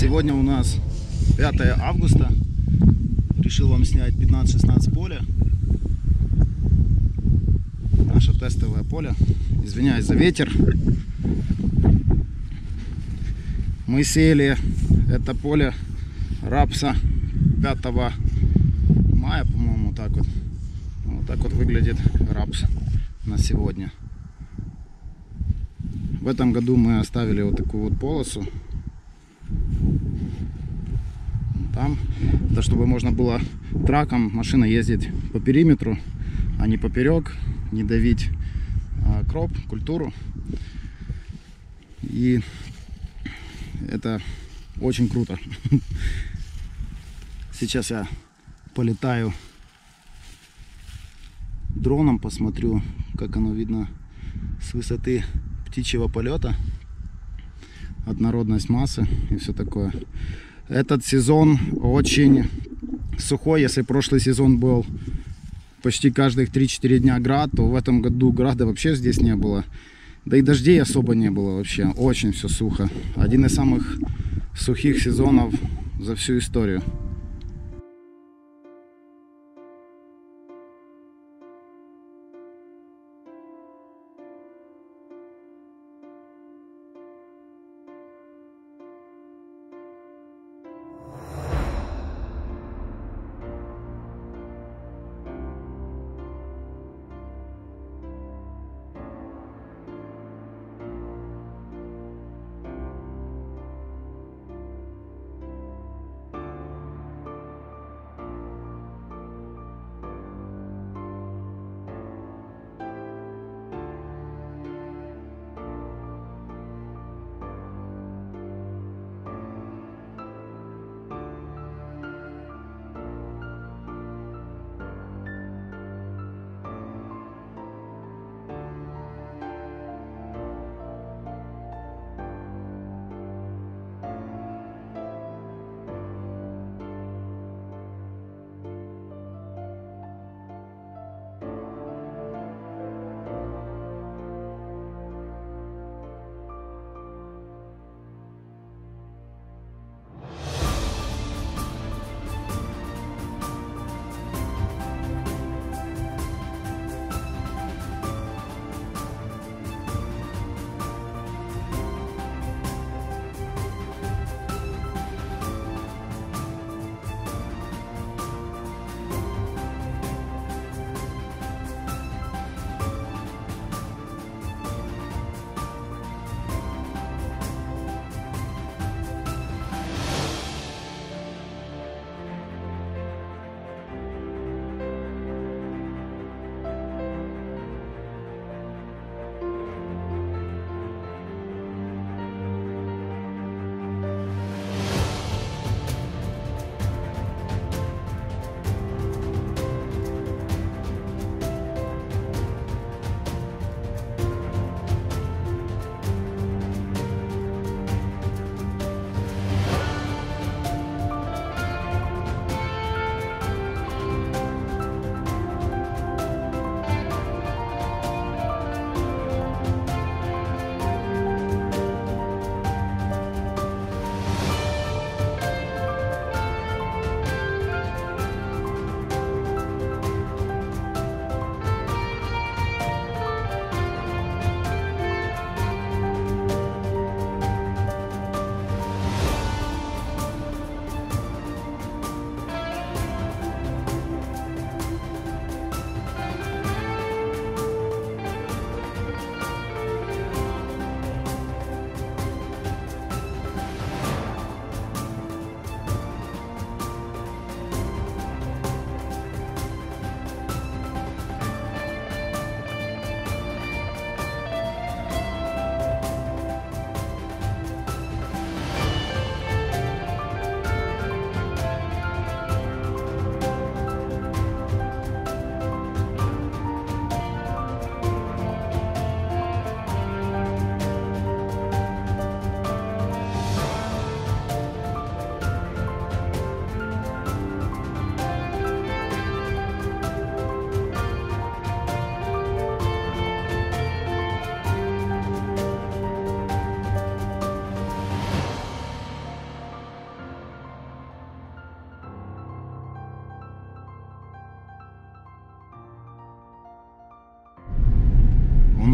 Сегодня у нас 5 августа. Решил вам снять 15-16 поля. Наше тестовое поле. Извиняюсь за ветер. Мы сеяли это поле рапса 5 мая, по-моему, так вот. Вот так вот выглядит рапс на сегодня. В этом году мы оставили вот такую вот полосу. Там, да, чтобы можно было траком машина ездить по периметру, а не поперек, не давить а, кроп, культуру. И это очень круто. Сейчас я полетаю дроном, посмотрю, как оно видно с высоты птичьего полета, однородность массы и все такое. Этот сезон очень сухой. Если прошлый сезон был почти каждых 3-4 дня град, то в этом году града вообще здесь не было. Да и дождей особо не было вообще. Очень все сухо. Один из самых сухих сезонов за всю историю.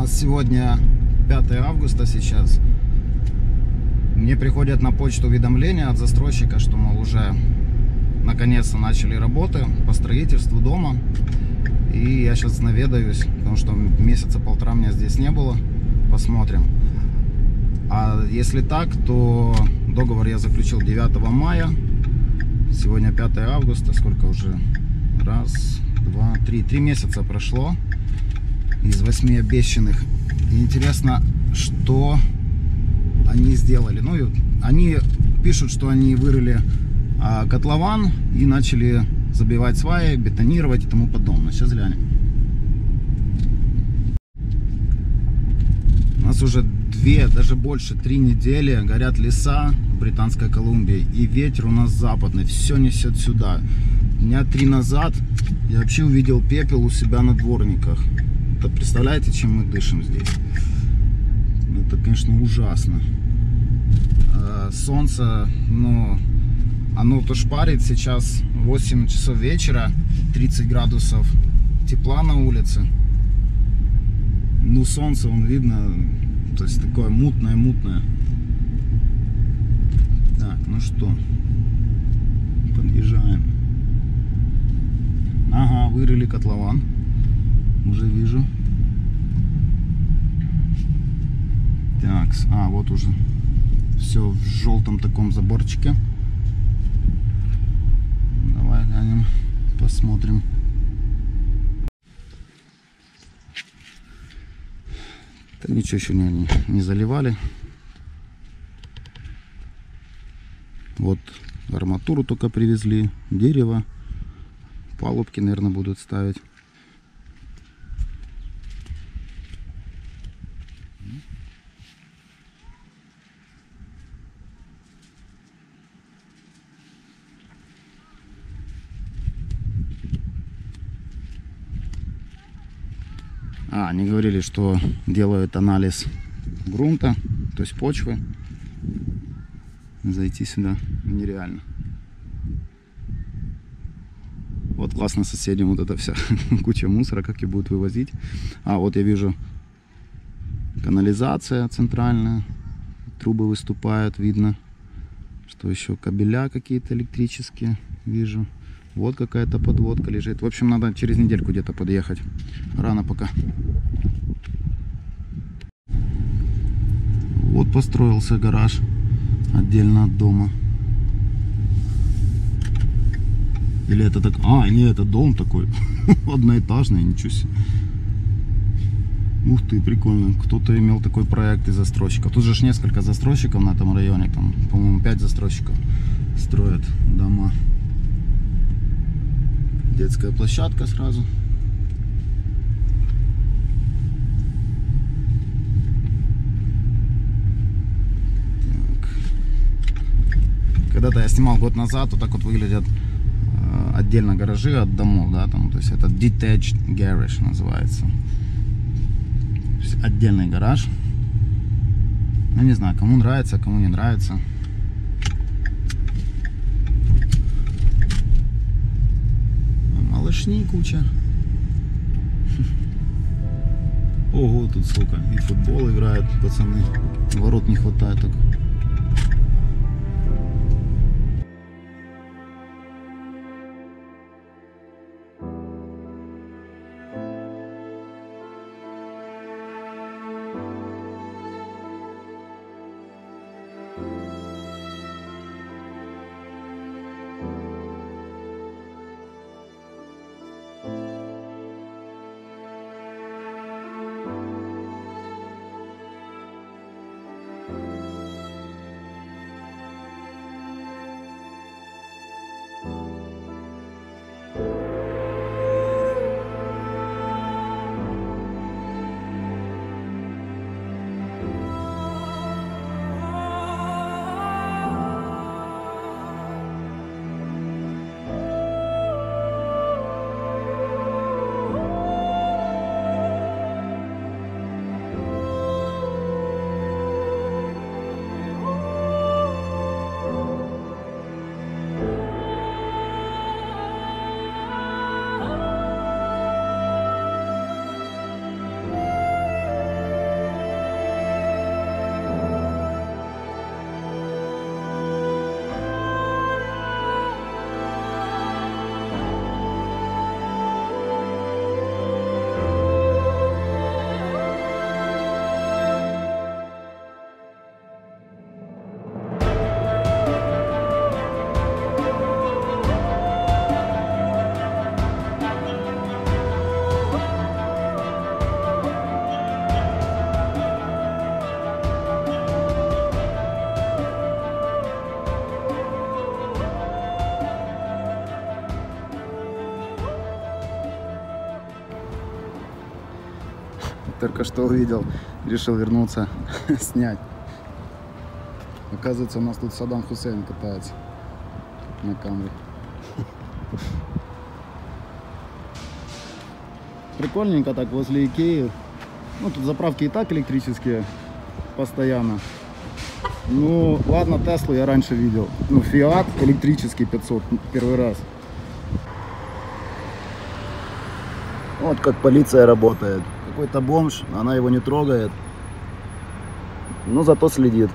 Нас сегодня 5 августа сейчас. Мне приходят на почту уведомления от застройщика, что, мол, уже наконец-то начали работы по строительству дома. И я сейчас наведаюсь, потому что месяца полтора меня здесь не было. Посмотрим. А если так, то договор я заключил 9 мая. Сегодня 5 августа. Сколько уже? Раз, два, три. Три месяца прошло из восьми обещанных. И интересно, что они сделали. Ну, они пишут, что они вырыли а, котлован и начали забивать сваи, бетонировать и тому подобное. Сейчас глянем. У нас уже две, даже больше, три недели горят леса в Британской Колумбии. И ветер у нас западный, все несет сюда. Дня три назад я вообще увидел пепел у себя на дворниках. Это представляете, чем мы дышим здесь? Это, конечно, ужасно. А, солнце, ну, оно то шпарит сейчас 8 часов вечера, 30 градусов тепла на улице. Ну, солнце, он видно, то есть такое мутное-мутное. Так, ну что, подъезжаем. Ага, вырыли котлован. Уже вижу. Так, а, вот уже все в желтом таком заборчике. Давай глянем, посмотрим. Да ничего еще не, не заливали. Вот арматуру только привезли, дерево, палубки, наверное, будут ставить. А, они говорили, что делают анализ грунта, то есть почвы. Зайти сюда нереально. Вот классно соседям вот эта вся куча мусора, как ее будут вывозить. А, вот я вижу канализация центральная. Трубы выступают, видно. Что еще? Кабеля какие-то электрические вижу. Вот какая-то подводка лежит. В общем, надо через недельку где-то подъехать. Рано пока. Вот построился гараж отдельно от дома. Или это так... А, не, это дом такой. Одноэтажный, ничего себе. Ух ты, прикольно. Кто-то имел такой проект из застройщиков. Тут же несколько застройщиков на этом районе. Там, по-моему, 5 застройщиков строят дома детская площадка сразу. Когда-то я снимал год назад, вот так вот выглядят э, отдельно гаражи от домов, да, там, то есть это detached garage называется. Отдельный гараж. Ну, не знаю, кому нравится, кому не нравится. Малышней куча. Ого, тут сколько. И футбол играют пацаны. Ворот не хватает только. Только что увидел, решил вернуться снять. Оказывается, у нас тут Саддам Хусейн катается на камере. Прикольненько так возле Икеи. Ну, тут заправки и так электрические постоянно. Ну, ладно, Теслу я раньше видел. Ну, Фиат электрический 500 первый раз. Вот как полиция работает. Какой-то бомж, она его не трогает. Но зато следит.